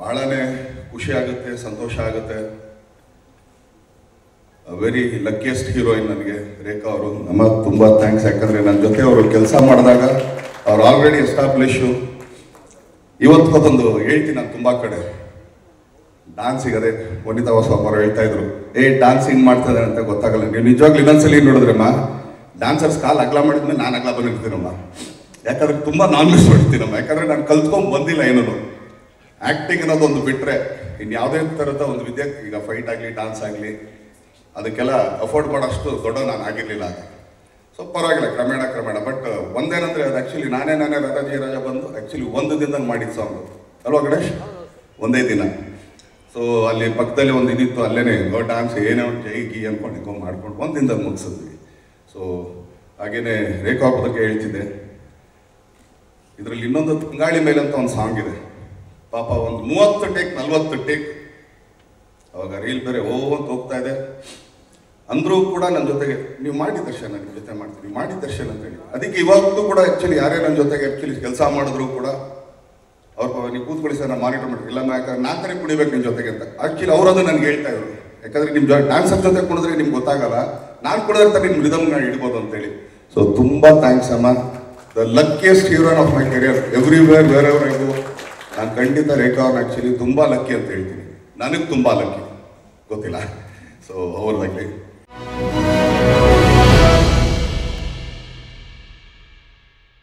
ಭಾಳನೇ ಖುಷಿ ಆಗುತ್ತೆ, ಸಂತೋಷ ಆಗುತ್ತೆ. ವೆರಿ ಲಕ್ಕಿಯೆಸ್ಟ್ ಹೀರೋಯಿನ್ ನನಗೆ, ರೇಖಾ ಅವರು. ನಮ್ಮ ತುಂಬ ಥ್ಯಾಂಕ್ಸ್ ಯಾಕಂದರೆ ನನ್ನ ಜೊತೆ ಅವರು ಕೆಲಸ ಮಾಡಿದಾಗ ಅವ್ರು ಆಲ್ರೆಡಿ ಎಸ್ಟಾಬ್ಲಿಷು ಇವತ್ತು ಅದೊಂದು ಹೇಳ್ತೀನಿ ನಾನು ತುಂಬ ಕಡೆ. ಡಾನ್ಸಿಗೆ ಅದೇ ವನಿತಾ ವಾಸಪ್ಪ ಅವರು ಹೇಳ್ತಾ ಇದ್ರು. ಏ ಡಾನ್ಸ್ ಮಾಡ್ತಾ ಇದ್ದಾರೆ ಅಂತ ಗೊತ್ತಾಗಲ್ಲ. ನೀವು ನಿಜವಾಗ್ಲೂ ಇನ್ನೊಂದ್ಸಲಿ ನೋಡಿದ್ರಮ್ಮ? ಡಾನ್ಸರ್ಸ್ ಕಾಲ್ ಅಗ್ಲ ಮಾಡಿದ್ಮೇಲೆ ನಾನು ಅಗ್ಲ ಬಂದಿರ್ತೀನಮ್ಮ ಯಾಕಂದ್ರೆ ತುಂಬ ನಾನ್ ವೆಜ್ ಮಾಡ್ತೀನಮ್ಮ ಯಾಕಂದರೆ ನಾನು ಕಲ್ತ್ಕೊಂಡು ಬಂದಿಲ್ಲ ಏನೂ. ಆಕ್ಟಿಂಗ್ ಅನ್ನೋದೊಂದು ಬಿಟ್ರೆ ಇನ್ನು ಯಾವುದೇ ಥರದ ಒಂದು ವಿದ್ಯೆ, ಈಗ ಫೈಟ್ ಆಗಲಿ ಡಾನ್ಸ್ ಆಗಲಿ, ಅದಕ್ಕೆಲ್ಲ ಅಫೋರ್ಡ್ ಮಾಡೋಷ್ಟು ದೊಡ್ಡ ನಾನು ಆಗಿರಲಿಲ್ಲ ಅದು ಸೊ ಪರವಾಗಿಲ್ಲ, ಕ್ರಮೇಣ ಕ್ರಮೇಣ. ಬಟ್ ಒಂದೇನಂದ್ರೆ ಅದು ಆ್ಯಕ್ಚುಲಿ ನಾನೇ ನಾನೇ ರಾಜಾಜಿ ರಾಜ ಬಂದು ಆ್ಯಕ್ಚುಲಿ ಒಂದು ದಿನದಲ್ಲಿ ಮಾಡಿದ್ದು ಸಾಂಗ್ ಅಲ್ವಾ ಗಣೇಶ್? ಒಂದೇ ದಿನ. ಸೊ ಅಲ್ಲಿ ಪಕ್ಕದಲ್ಲಿ ಒಂದು ಇದಿತ್ತು, ಅಲ್ಲೇನೆ ಡಾನ್ಸ್ ಏನೋ ಜೈ ಗಿ ಅನ್ಕೊಂಡು ಮಾಡ್ಕೊಂಡು ಒಂದು ದಿನದಾಗ ಮುಗಿಸಿದ್ವಿ. ಸೊ ಹಾಗೇನೆ ರೇಖಾ ಹಬ್ಬದಕ್ಕೆ ಹೇಳ್ತಿದ್ದೆ. ಇದರಲ್ಲಿ ಇನ್ನೊಂದು ತಂಗಾಳಿ ಮೇಲೆ ಅಂತ ಒಂದು ಸಾಂಗ್ ಇದೆ. ಪಾಪ ಒಂದು ಮೂವತ್ತು ಟೇಕ್ ನಲ್ವತ್ತು ಟೇಕ್ ಅವಾಗ ರೀಲ್ ಬೇರೆ ಓ ಅಂತ ಹೋಗ್ತಾ ಇದೆ. ಅಂದ್ರೂ ಕೂಡ ನನ್ನ ಜೊತೆಗೆ, ನೀವು ಮಾಡಿ ದರ್ಶನ ನಿಮ್ಮ ಜೊತೆ ಮಾಡ್ತೀನಿ ಮಾಡಿ ದರ್ಶನ ಅಂತ ಹೇಳಿ ಅದಕ್ಕೆ ಇವತ್ತು ಕೂಡ ಆ್ಯಕ್ಚುಲಿ ಯಾರೇ ನನ್ನ ಜೊತೆಗೆ ಆ್ಯಕ್ಚುಲಿ ಕೆಲಸ ಮಾಡಿದ್ರು ಕೂಡ, ಅವ್ರ ಪಾಪ ನೀವು ಕೂತ್ಕೊಳ್ಳಿ ಸರ್, ನಾನು ಮಾನಿಟರ್ ಮಾಡಿ ಇಲ್ಲ ಯಾಕಂದ್ರೆ ನಾಲ್ಕನೇ ಕುಡಿಬೇಕು ನಿಮ್ಮ ಜೊತೆಗೆ ಅಂತ. ಆ್ಯಕ್ಚುಲಿ ಅವರದು ನನಗೆ ಹೇಳ್ತಾ ಇದ್ರು ಯಾಕಂದ್ರೆ ನಿಮ್ಮ ಜೊ ಡ್ಯಾನ್ಸರ್ ಜೊತೆ ಕುಡಿದ್ರೆ ನಿಮ್ಗೆ ಗೊತ್ತಾಗಲ್ಲ. ನಾನು ಕುಡಿದ್ರೆ ನಿಮ್ಮ ರಿದಮ್ನ ಇಡ್ಬೋದು ಅಂತೇಳಿ ಸೊ ತುಂಬ ಥ್ಯಾಂಕ್ಸ್ ಅಮ್ಮ. The luckiest heroine of my career everywhere wherever I go ನಾನು ಖಂಡಿತ ರೇಖಾ ಅವ್ರನ್ನ ಆ್ಯಕ್ಚುಲಿ ತುಂಬ ಲಕ್ಕಿ ಅಂತ ಹೇಳ್ತೀನಿ. ನನಗೆ ತುಂಬ ಲಕ್ಕಿ ಗೊತ್ತಿಲ್ಲ? ಸೊ ಅವ್ರದಾಗಲಿ